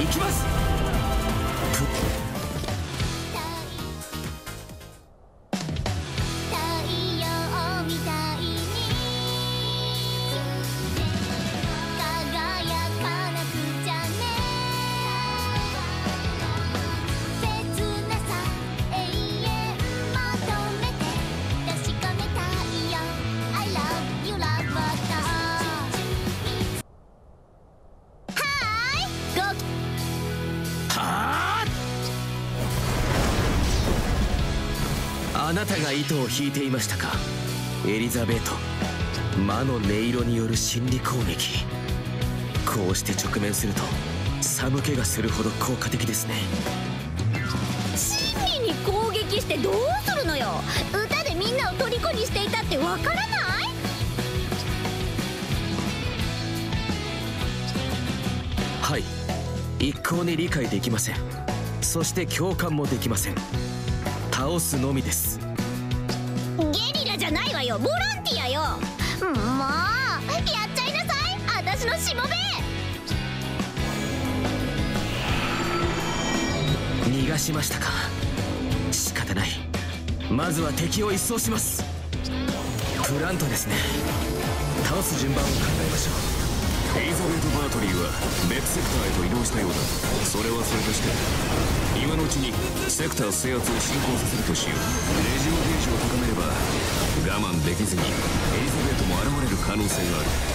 行きます。ああなたが糸を引いていましたか？エリザベート魔の音色による心理攻撃。こうして直面すると寒気がするほど効果的ですね。真理に攻撃してどうするのよ？歌でみんなを虜にしていたってわからない？はい。一向に理解できません。そして共感もできません倒すのみです。ゲリラじゃないわよ。ボランティアよ。もうやっちゃいなさい。私のしもべ。逃がしましたか。仕方ない。まずは敵を一掃します。プラントですね。倒す順番を考えましょエ別セクターへと移動したようだ。それはそれとして今のうちにセクター制圧を進行させるとしよう。レジオゲージを高めれば我慢できずにエリザベートも現れる可能性がある。